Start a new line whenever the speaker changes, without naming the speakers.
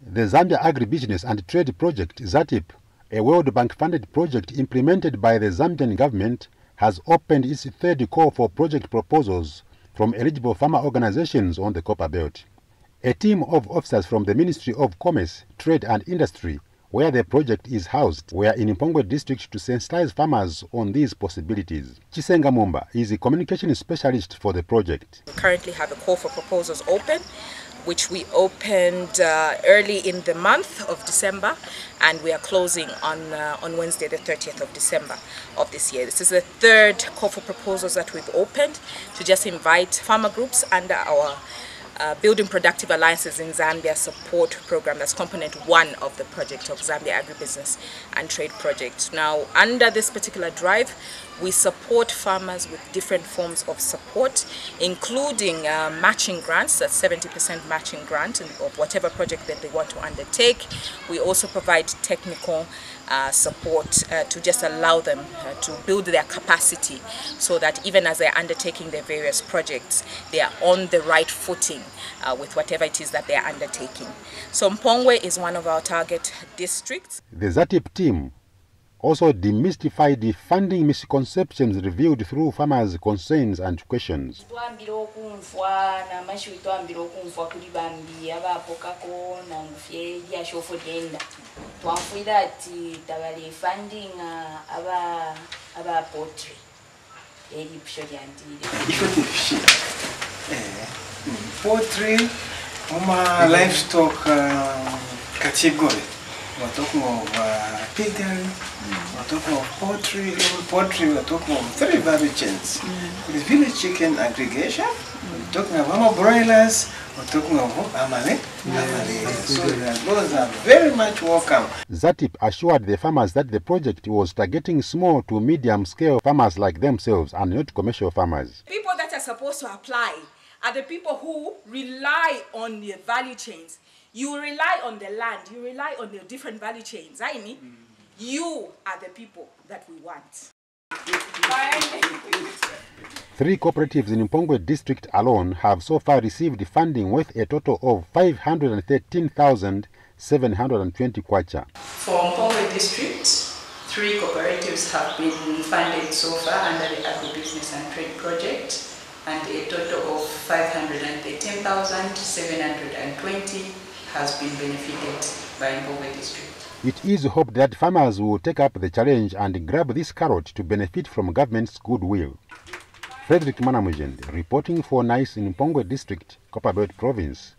The Zambia Agribusiness and Trade Project, ZATIP, a World Bank funded project implemented by the Zambian government, has opened its third call for project proposals from eligible farmer organizations on the Copper Belt. A team of officers from the Ministry of Commerce, Trade and Industry, where the project is housed, were in Mpongwe district to sensitize farmers on these possibilities. Chisenga Mumba is a communication specialist for the project.
We currently have a call for proposals open which we opened uh, early in the month of December and we are closing on, uh, on Wednesday the 30th of December of this year. This is the third call for proposals that we've opened to just invite farmer groups under our uh, Building Productive Alliances in Zambia support program. That's component one of the project of Zambia Agribusiness and Trade Project. Now, under this particular drive, we support farmers with different forms of support, including uh, matching grants, that's 70% matching grant of whatever project that they want to undertake. We also provide technical uh, support uh, to just allow them uh, to build their capacity so that even as they're undertaking their various projects, they are on the right footing uh, with whatever it is that they're undertaking. So Mpongwe is one of our target districts.
The ZATIP team also demystify the funding misconceptions revealed through farmers' concerns and questions.
twambira okumva namashiwe twambira kuli bambi abapokako nangufye lyashofo lyenda ati tabale funding uh, aba aba poultry eri pusho
ifo tifishira poultry oma livestock uh, category we're talking of uh, piggery we're talking of poultry even poultry we're talking of three value chains with village chicken aggregation we're talking of broilers we're talking of amale amale. So those are very much welcome.
ZATIP assured the farmers that the project was targeting small to medium scale farmers like themselves and not commercial farmers.
people that are supposed to apply are the people who rely on the value chains. You rely on the land, you rely on the different value chains. I mean, you are the people that we want.
Three cooperatives in Mpongwe district alone have so far received funding worth a total of 513,720 kwacha.
For Mpongwe district, three cooperatives have been funded so far under the agribusiness and trade project and a total of 513,720 has been benefited by Mpongwe district.
It is hoped that farmers will take up the challenge and grab this carrot to benefit from government's goodwill. Fredrick Mwanamuchende reporting for NICE in Mpongwe district, Copperbelt province.